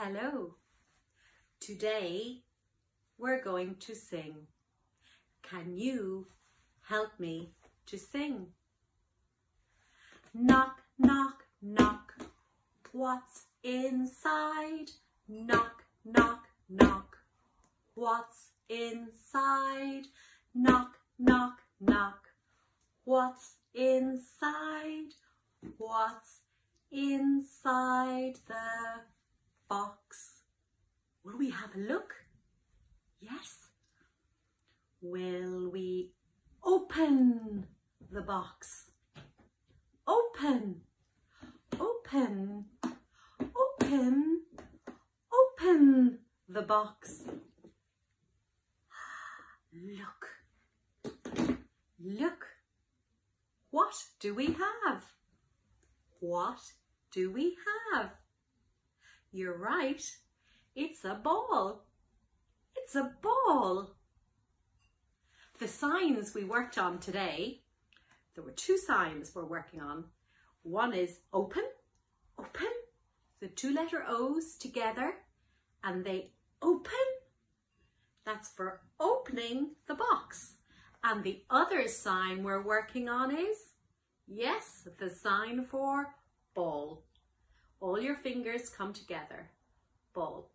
Hello. Today we're going to sing. Can you help me to sing? Knock, knock, knock. What's inside? Knock, knock, knock. What's inside? Knock, knock, knock. What's inside? What's inside the have a look? Yes. Will we open the box? Open, open, open, open the box. Look, look. What do we have? What do we have? You're right. It's a ball. It's a ball. The signs we worked on today, there were two signs we're working on. One is open, open, the two letter O's together and they open. That's for opening the box. And the other sign we're working on is, yes, the sign for ball. All your fingers come together. Ball.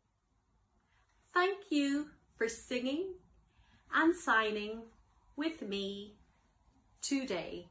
Thank you for singing and signing with me today.